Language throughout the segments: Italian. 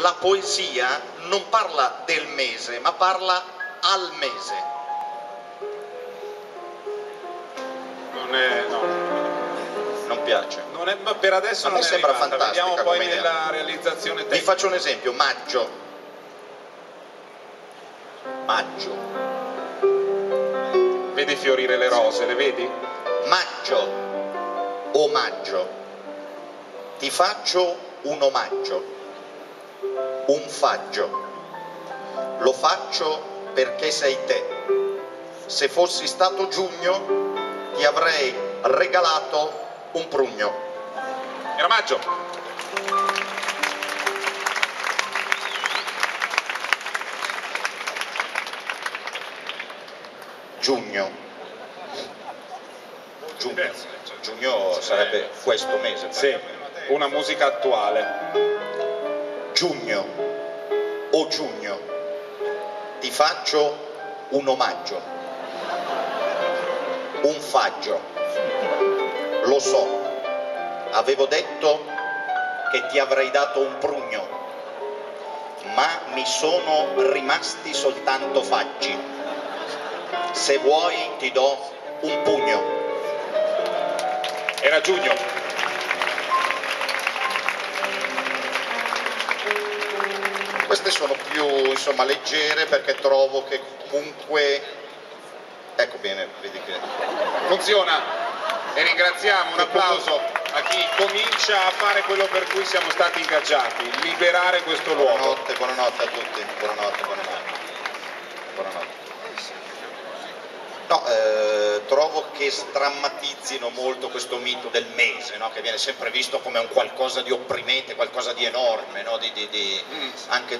la poesia non parla del mese, ma parla al mese. Non è, no, Non piace. non è, ma per adesso A non me sembra arrivata, fantastica vediamo poi idea. nella realizzazione Vi tecnica. faccio un esempio, maggio. Maggio. Vedi fiorire le rose, le vedi? Maggio. Omaggio. Ti faccio un omaggio. Un faggio. Lo faccio perché sei te. Se fossi stato giugno ti avrei regalato un prugno. Era maggio. Giugno. Giugno. Giugno sarebbe questo mese. Sì, una musica attuale. Giugno o giugno ti faccio un omaggio, un faggio. Lo so, avevo detto che ti avrei dato un prugno, ma mi sono rimasti soltanto faggi. Se vuoi ti do un pugno. Era giugno. Queste sono più insomma leggere perché trovo che comunque ecco bene, vedi che Funziona. E ringraziamo, un applauso a chi comincia a fare quello per cui siamo stati ingaggiati, liberare questo luogo. Buonanotte, buonanotte a tutti, buonanotte, buonanotte. Buonanotte. No, eh, trovo che strammatizzino molto questo mito del mese, no? che viene sempre visto come un qualcosa di opprimente, qualcosa di enorme, no? di, di- di- Mm. anche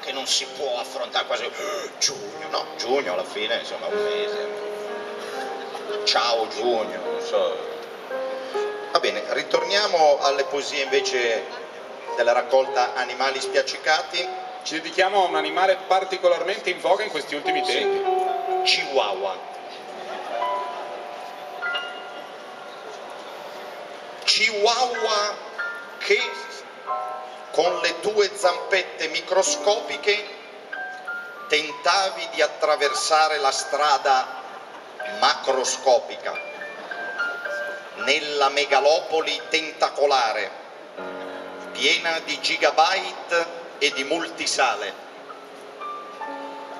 che non si può affrontare quasi giugno, no, giugno alla fine insomma un mese. Ciao giugno, non so. Va bene, ritorniamo alle poesie invece della raccolta Animali spiaccicati. Ci dedichiamo a un animale particolarmente in voga in questi ultimi Sì. Chihuahua. Chihuahua che con le tue zampette microscopiche tentavi di attraversare la strada macroscopica nella megalopoli tentacolare piena di gigabyte e di multisale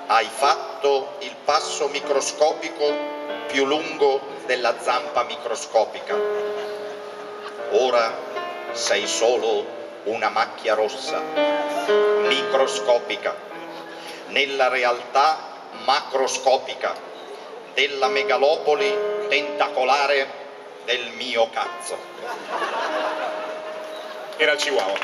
hai fatto il passo microscopico più lungo della zampa microscopica. Ora sei solo una macchia rossa, microscopica, nella realtà macroscopica della megalopoli tentacolare del mio cazzo. Era il Chihuahua.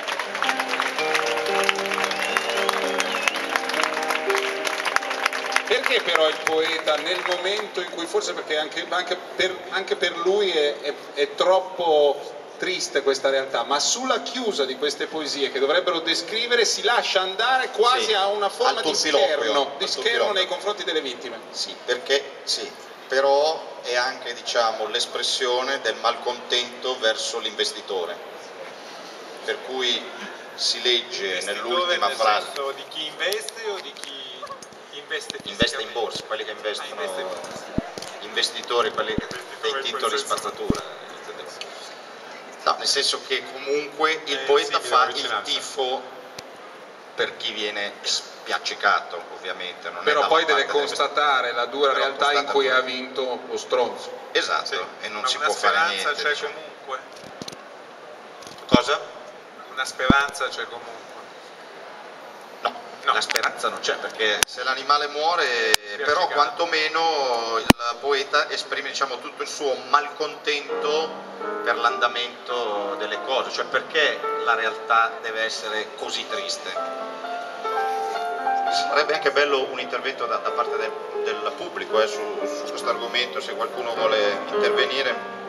Perché però il poeta nel momento in cui, forse perché anche, anche per, anche per lui è, è- è troppo triste questa realtà, ma sulla chiusa di queste poesie che dovrebbero descrivere si lascia andare quasi Sì, a una forma di scherno, di scherno nei confronti delle vittime. Sì, perché sì, però è anche diciamo, l'espressione del malcontento verso l'investitore. Per cui si legge nell'ultima nel frase, senso di chi investe o di chi investe investe in borsa, quelli che Ah, investono, investe in borsa. investitori, quelli dei Investitore in titoli spazzatura. No, nel senso che comunque il Eh, poeta sì, fa il tifo per chi viene spiaccicato, ovviamente. Però poi deve constatare la dura Però realtà in cui pure. ha vinto lo stronzo. Esatto, Sì, e non ma si una può fare speranza niente. c'è diciamo. comunque. Cosa? Una speranza c'è comunque. No, la speranza non c'è perché se l'animale muore, però quantomeno il poeta esprime diciamo, tutto il suo malcontento per l'andamento delle cose, cioè perché la realtà deve essere così triste. Sarebbe anche bello un intervento da, da parte del, del pubblico eh, su, su questo argomento, se qualcuno vuole intervenire.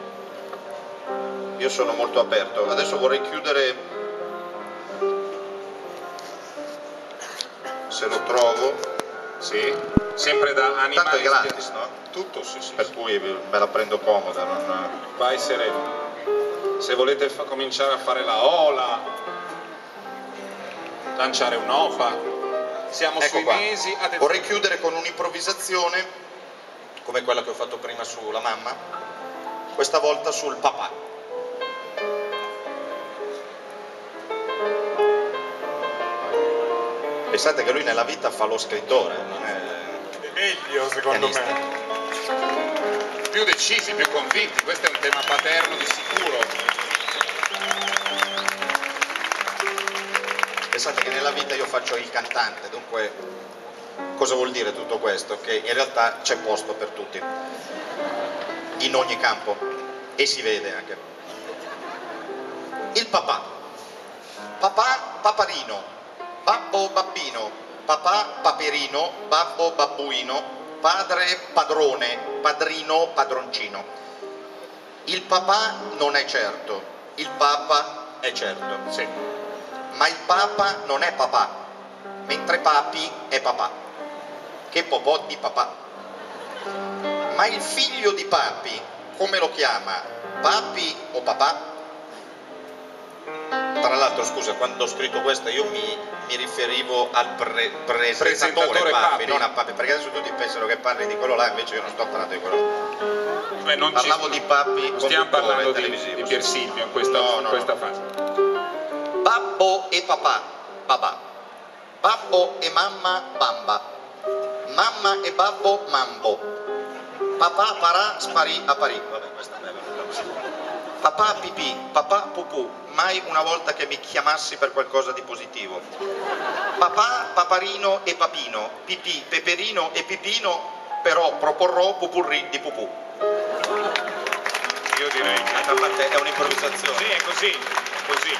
Io sono molto aperto. Adesso vorrei chiudere se lo trovo, Sì, sempre da animali. tanto è gratis, no? Tutto, sì, sì. Per cui me la prendo comoda, non... Vai sereno. Se volete cominciare a fare la ola, lanciare un'ofa. Siamo Ecco sui qua. mesi. Attenzione. Vorrei chiudere con un'improvvisazione, come quella che ho fatto prima sulla mamma, questa volta sul papà. Pensate che lui nella vita fa lo scrittore, non è È meglio secondo pianista. me. Più decisi, più convinti. Questo è un tema paterno di sicuro. Pensate che nella vita io faccio il cantante, dunque cosa vuol dire tutto questo? Che in realtà c'è posto per tutti, in ogni campo, e si vede anche. Il papà, papà paparino, babbo babbino, papà paperino, babbo babbuino, padre padrone, padrino padroncino. Il papà non è certo, il papa è certo Sì. ma il Papa non è papà, mentre Papi è papà. Che popò di papà. Ma il figlio di Papi, come lo chiama? Papi o papà? Tra l'altro, scusa, quando ho scritto questo io mi, mi riferivo al pre- presentatore Presentatore Papi, Papi. non a Papi, perché adesso tutti pensano che parli di quello là, invece io non sto parlando di quello là. Beh, non ci- Parlavo di Papi non stiamo parlando di, di. Pier Silvio in questa, No, no, questa no. fase. Babbo e papà, babà. Babbo e mamma, bamba. Mamma e babbo, mambo. Papà parà, sparì, apparì. Vabbè, questa è bella. Papà pipì, papà pupù, mai una volta che mi chiamassi per qualcosa di positivo. Papà, paparino e papino, pipì, peperino e pipino, però proporrò pupurri di pupù. Io direi che D'altra parte è un'improvvisazione. sì, è così, è così.